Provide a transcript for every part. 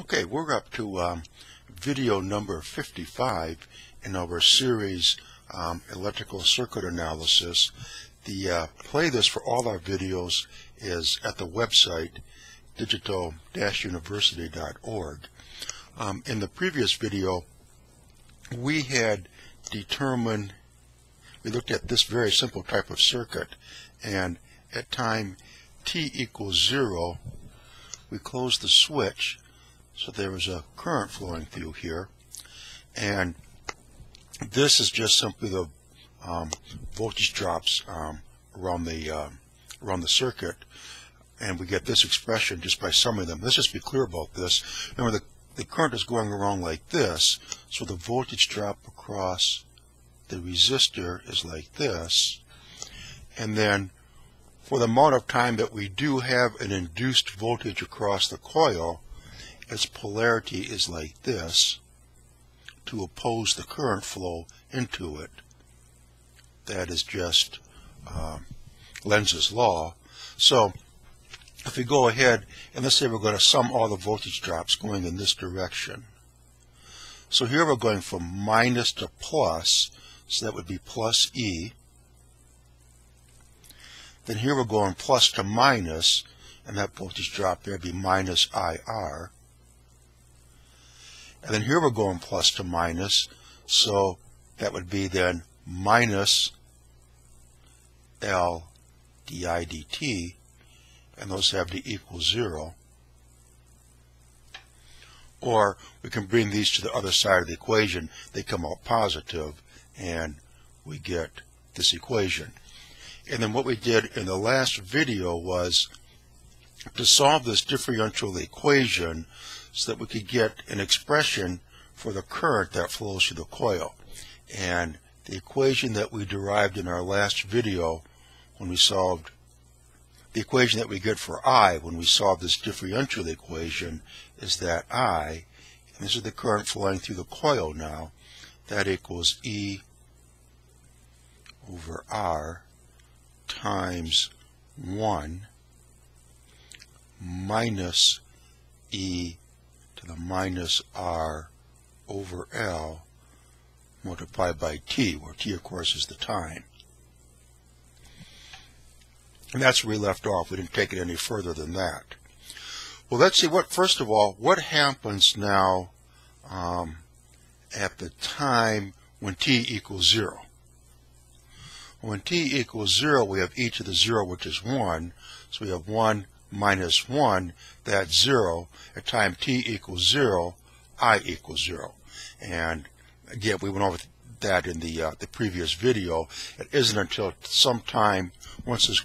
Okay, we're up to um, video number 55 in our series um, Electrical Circuit Analysis. The uh, playlist for all our videos is at the website digital-university.org. Um, in the previous video, we had determined, we looked at this very simple type of circuit, and at time t equals 0, we closed the switch so there is a current flowing through here. And this is just simply the um, voltage drops um, around the uh, around the circuit. And we get this expression just by summing them. Let's just be clear about this. Remember, the, the current is going around like this, so the voltage drop across the resistor is like this. And then for the amount of time that we do have an induced voltage across the coil, its polarity is like this to oppose the current flow into it. That is just uh, Lenz's law. So if we go ahead and let's say we're going to sum all the voltage drops going in this direction. So here we're going from minus to plus, so that would be plus E. Then here we're going plus to minus, and that voltage drop there would be minus IR. And then here we're going plus to minus, so that would be then minus L di dt, and those have to equal 0. Or we can bring these to the other side of the equation. They come out positive, and we get this equation. And then what we did in the last video was to solve this differential equation so that we could get an expression for the current that flows through the coil. And the equation that we derived in our last video when we solved the equation that we get for I when we solve this differential equation is that I, and this is the current flowing through the coil now, that equals E over R times 1 minus E to the minus r over L multiplied by t, where t, of course, is the time. And that's where we left off. We didn't take it any further than that. Well, let's see what, first of all, what happens now um, at the time when t equals 0. When t equals 0, we have e to the 0, which is 1. So we have 1 minus 1, that's 0. At time t equals 0, i equals 0. And again, we went over that in the, uh, the previous video. It isn't until some time, once this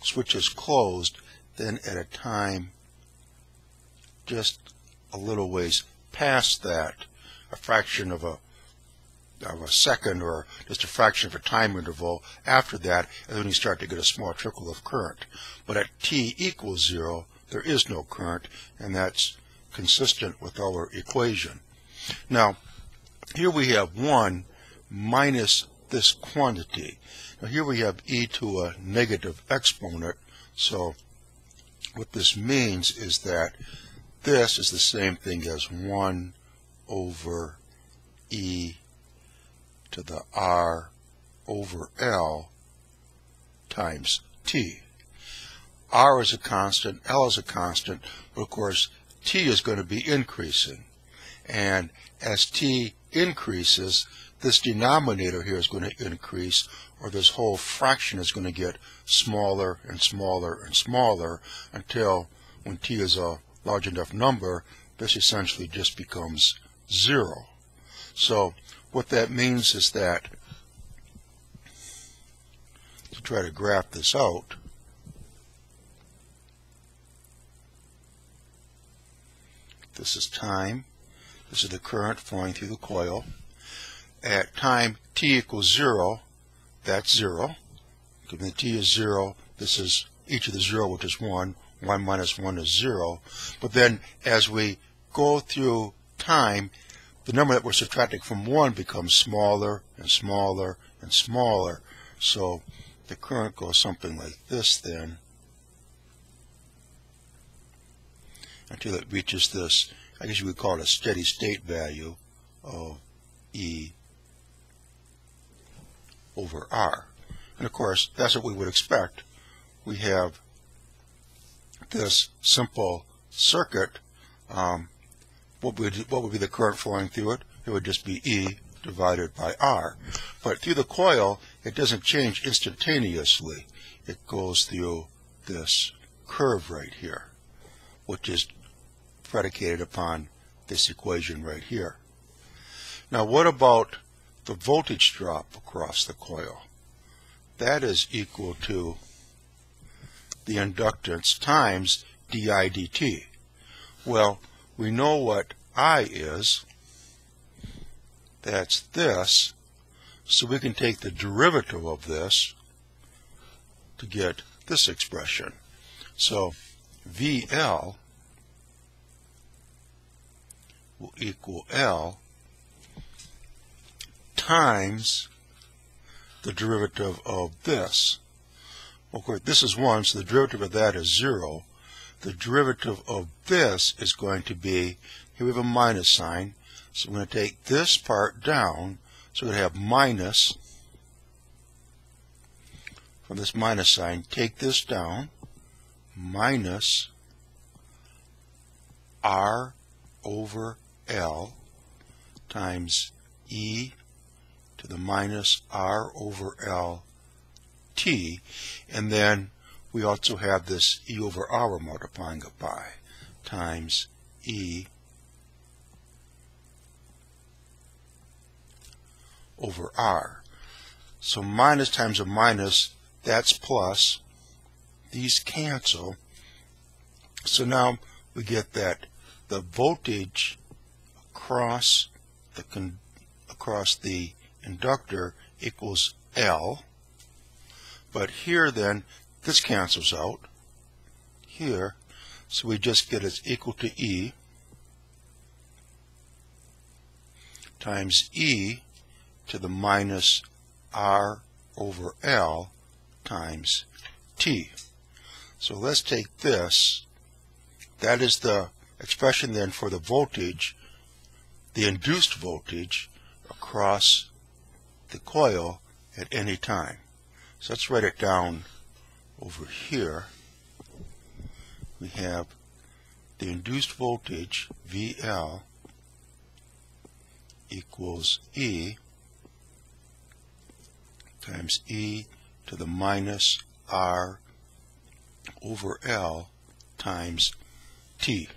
switch is closed, then at a time just a little ways past that, a fraction of a of a second or just a fraction of a time interval after that, and then you start to get a small trickle of current. But at t equals zero, there is no current, and that's consistent with our equation. Now, here we have 1 minus this quantity. Now here we have e to a negative exponent, so what this means is that this is the same thing as 1 over e to the R over L times T. R is a constant, L is a constant, but of course T is going to be increasing. And as T increases, this denominator here is going to increase, or this whole fraction is going to get smaller and smaller and smaller until when T is a large enough number, this essentially just becomes zero. So what that means is that to try to graph this out, this is time, this is the current flowing through the coil. At time t equals 0, that's 0. Given that t is 0, this is each of the 0, which is 1. 1 minus 1 is 0. But then as we go through time, the number that we're subtracting from 1 becomes smaller and smaller and smaller. So the current goes something like this then. until it reaches this, I guess you would call it a steady state value of E over R. And of course, that's what we would expect. We have this simple circuit. Um, what, would, what would be the current flowing through it? It would just be E divided by R. But through the coil, it doesn't change instantaneously. It goes through this curve right here, which is predicated upon this equation right here. Now what about the voltage drop across the coil? That is equal to the inductance times di dt. Well, we know what I is. That's this. So we can take the derivative of this to get this expression. So VL will equal L times the derivative of this. Of course, this is 1, so the derivative of that is 0. The derivative of this is going to be, here we have a minus sign, so we're going to take this part down, so to have minus, from this minus sign, take this down, minus R over L times E to the minus R over L T, and then we also have this E over R multiplying it by, times E over R. So minus times a minus, that's plus. These cancel. So now we get that the voltage across the across the inductor equals L. But here then, this cancels out here. So we just get it's equal to E times E to the minus R over L times T. So let's take this. That is the expression then for the voltage, the induced voltage across the coil at any time. So let's write it down over here. We have the induced voltage, VL, equals E times E to the minus R over L times T.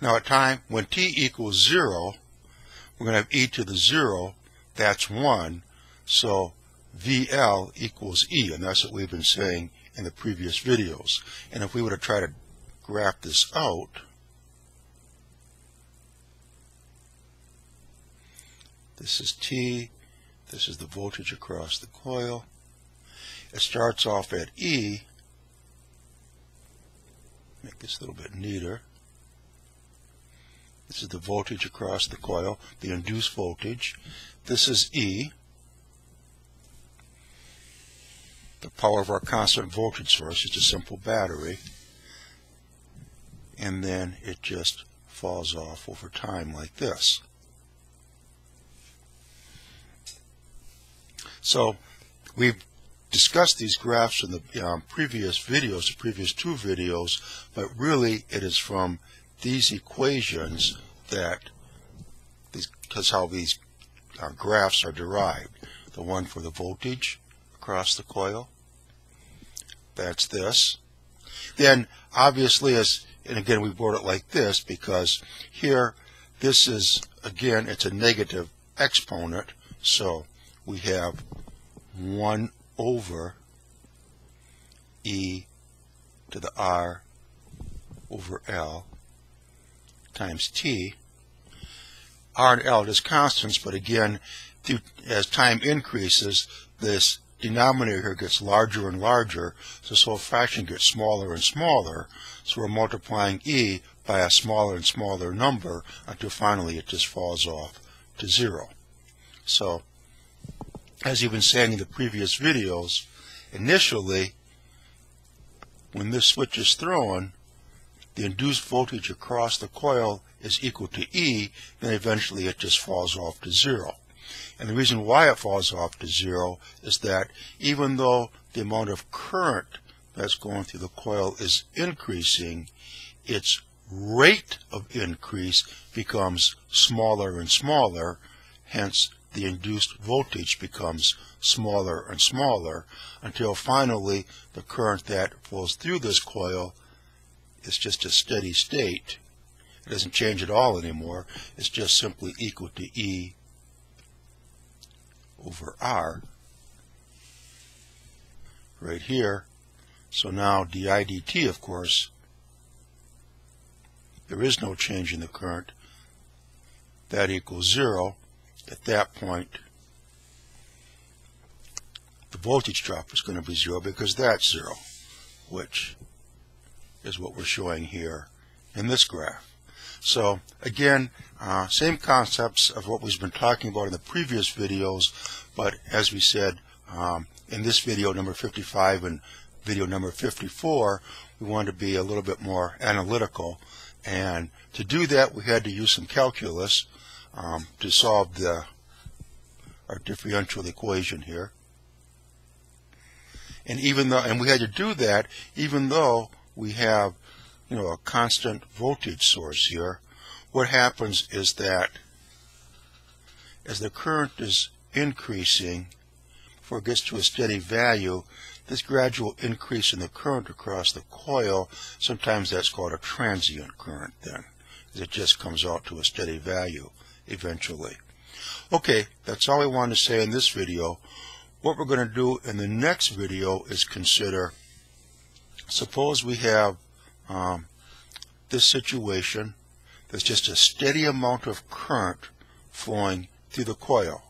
Now at time, when T equals 0, we're going to have e to the 0, that's 1. So VL equals E, and that's what we've been saying in the previous videos. And if we were to try to graph this out, this is T, this is the voltage across the coil. It starts off at E, make this a little bit neater. This is the voltage across the coil, the induced voltage. This is E, the power of our constant voltage source. It's a simple battery. And then it just falls off over time like this. So we've discussed these graphs in the um, previous videos, the previous two videos, but really it is from these equations that because how these uh, graphs are derived. The one for the voltage across the coil, that's this. Then obviously as, and again we wrote it like this because here this is, again, it's a negative exponent, so we have 1 over e to the r over L times t. R and L is constants, but again, as time increases, this denominator here gets larger and larger, so this whole fraction gets smaller and smaller. So we're multiplying e by a smaller and smaller number until finally it just falls off to zero. So, as you've been saying in the previous videos, initially, when this switch is thrown, the induced voltage across the coil is equal to E, then eventually it just falls off to zero. And the reason why it falls off to zero is that even though the amount of current that's going through the coil is increasing, its rate of increase becomes smaller and smaller, hence the induced voltage becomes smaller and smaller until finally the current that flows through this coil is just a steady state. It doesn't change at all anymore. It's just simply equal to E over R right here. So now di dt, of course, there is no change in the current. That equals zero. At that point, the voltage drop is going to be zero because that's zero, which is what we're showing here in this graph. So again, uh, same concepts of what we've been talking about in the previous videos, but as we said um, in this video number 55 and video number 54, we want to be a little bit more analytical. And to do that, we had to use some calculus um, to solve the our differential equation here. And even though, and we had to do that even though we have you know, a constant voltage source here, what happens is that as the current is increasing, before it gets to a steady value, this gradual increase in the current across the coil, sometimes that's called a transient current then, because it just comes out to a steady value eventually. Okay, that's all I want to say in this video. What we're going to do in the next video is consider, suppose we have um, this situation, there's just a steady amount of current flowing through the coil.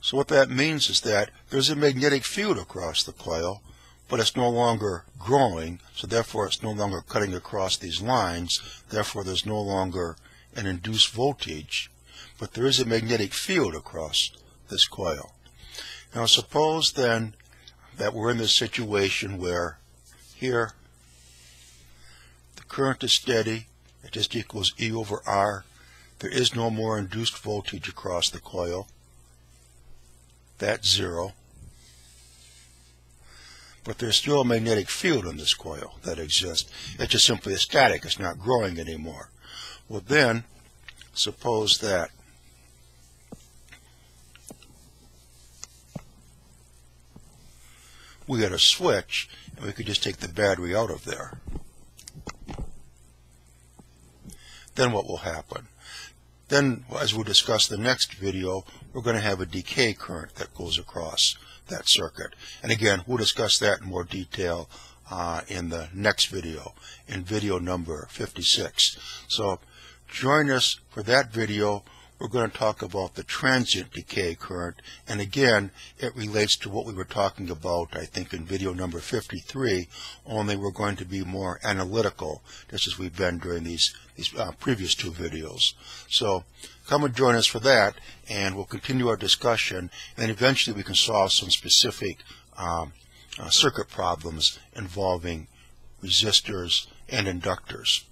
So what that means is that there's a magnetic field across the coil, but it's no longer growing, so therefore it's no longer cutting across these lines, therefore there's no longer an induced voltage, but there is a magnetic field across this coil. Now suppose then that we're in this situation where here current is steady. It just equals E over R. There is no more induced voltage across the coil. That's zero. But there's still a magnetic field in this coil that exists. It's just simply a static. It's not growing anymore. Well then, suppose that we had a switch and we could just take the battery out of there. Then what will happen? Then, as we'll discuss the next video, we're going to have a decay current that goes across that circuit. And again, we'll discuss that in more detail uh, in the next video, in video number 56. So join us for that video we're going to talk about the transient decay current. And again, it relates to what we were talking about, I think, in video number 53, only we're going to be more analytical, just as we've been during these, these uh, previous two videos. So come and join us for that, and we'll continue our discussion, and eventually we can solve some specific um, uh, circuit problems involving resistors and inductors.